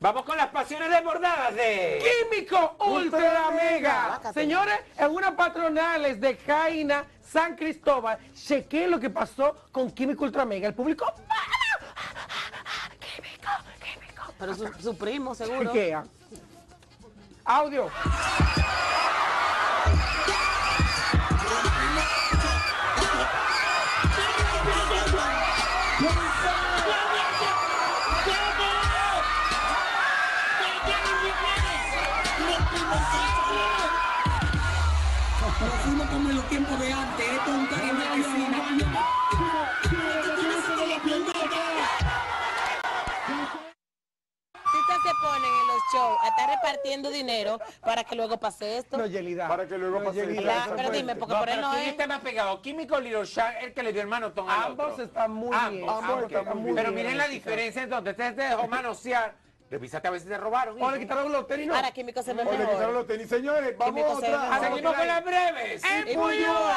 Vamos con las pasiones desbordadas de... Químico Ultra, Ultra Mega. Mega. Señores, en unas patronales de Jaina, San Cristóbal, chequé lo que pasó con Químico Ultra Mega. El público... Químico, químico. Pero su, su primo, seguro. Chequea. Audio. Fuimos como en los tiempos de antes, esto es un cariño que Artistas se ponen en los shows a estar repartiendo dinero para que luego pase esto. No, Yelida. Para que luego No, pase Yelida, esto. Pero dime, porque No, por él no ¿quién es. está más pegado? ¿Químico Little Shaq, el que le dio el manotón al Ambos otro? están muy Ambos, bien. ambos Ambos están muy muy Pero bien. miren la diferencia entonces. Este te dejó manosear. Revisaste a si te robaron. O le quitaron los tenis, no. Ahora Químico se ve O le quitaron los tenis. Señores, vamos a otra. Seguimos con las breves. Puyúa.